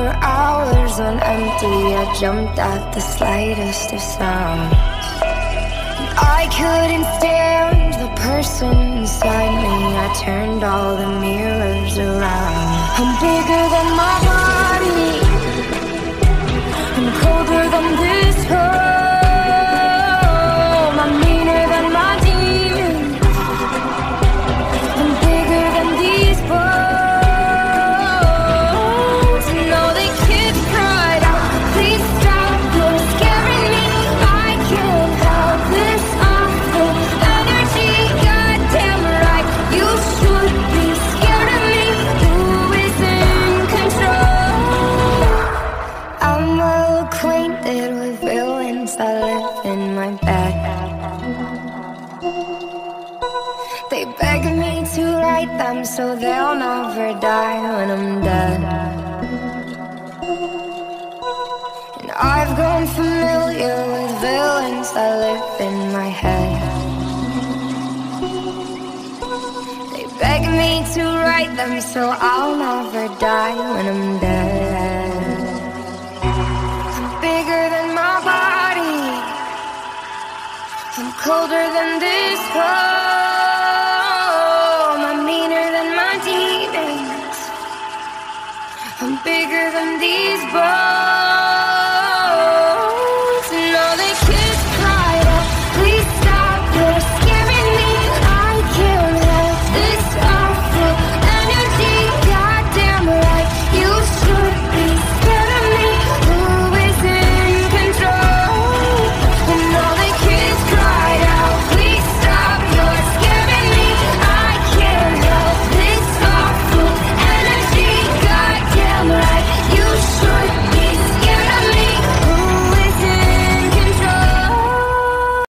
For hours on empty. I jumped at the slightest of sounds. I couldn't stand the person inside me. I turned all the mirrors around. I'm bigger than my body. Villains that live in my bed. They beg me to write them so they'll never die when I'm dead. And I've grown familiar with villains that live in my head. They beg me to write them so I'll never die when I'm dead. I'm colder than this cold. I'm meaner than my demons. I'm bigger than these bones.